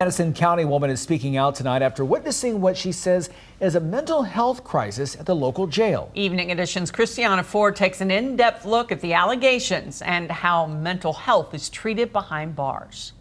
Madison County woman is speaking out tonight after witnessing what she says is a mental health crisis at the local jail. Evening Edition's Christiana Ford takes an in-depth look at the allegations and how mental health is treated behind bars.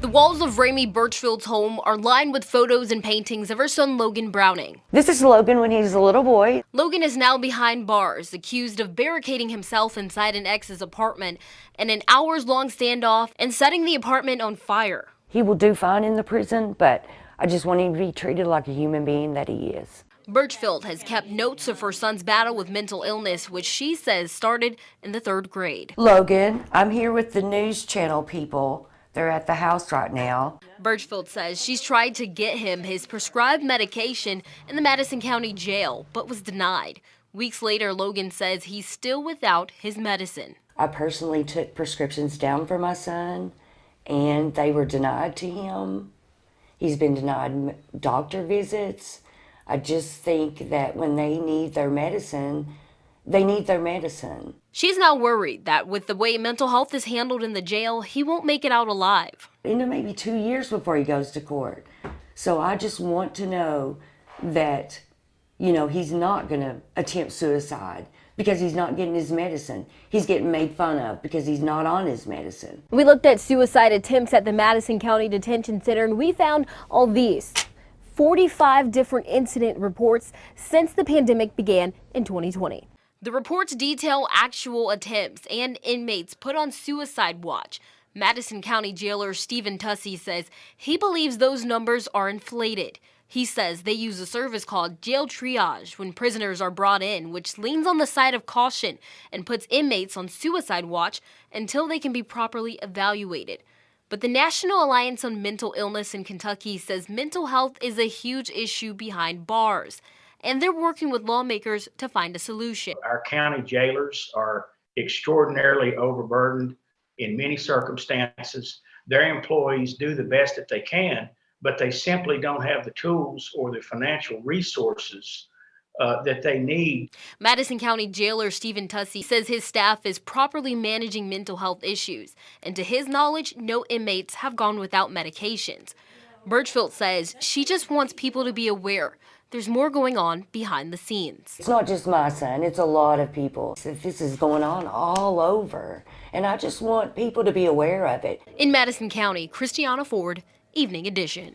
The walls of Ramee Birchfield's home are lined with photos and paintings of her son Logan Browning. This is Logan when he's a little boy. Logan is now behind bars, accused of barricading himself inside an ex's apartment in an hours long standoff and setting the apartment on fire. He will do fine in the prison, but I just want him to be treated like a human being that he is. Birchfield has kept notes of her son's battle with mental illness, which she says started in the third grade. Logan, I'm here with the news channel people. They're at the house right now. Birchfield says she's tried to get him his prescribed medication in the Madison County Jail, but was denied. Weeks later, Logan says he's still without his medicine. I personally took prescriptions down for my son, and they were denied to him. He's been denied doctor visits. I just think that when they need their medicine, they need their medicine. She's now worried that with the way mental health is handled in the jail, he won't make it out alive. Into maybe two years before he goes to court. So I just want to know that, you know, he's not going to attempt suicide because he's not getting his medicine. He's getting made fun of because he's not on his medicine. We looked at suicide attempts at the Madison County Detention Center and we found all these. 45 different incident reports since the pandemic began in 2020. The reports detail actual attempts and inmates put on suicide watch. Madison County jailer Stephen Tussey says he believes those numbers are inflated. He says they use a service called jail triage when prisoners are brought in, which leans on the side of caution and puts inmates on suicide watch until they can be properly evaluated. But the National Alliance on Mental Illness in Kentucky says mental health is a huge issue behind bars and they're working with lawmakers to find a solution. Our county jailers are extraordinarily overburdened in many circumstances. Their employees do the best that they can, but they simply don't have the tools or the financial resources uh, that they need. Madison County Jailer Stephen Tussey says his staff is properly managing mental health issues, and to his knowledge, no inmates have gone without medications. Birchfield says she just wants people to be aware there's more going on behind the scenes. It's not just my son, it's a lot of people. This is going on all over, and I just want people to be aware of it. In Madison County, Christiana Ford, Evening Edition.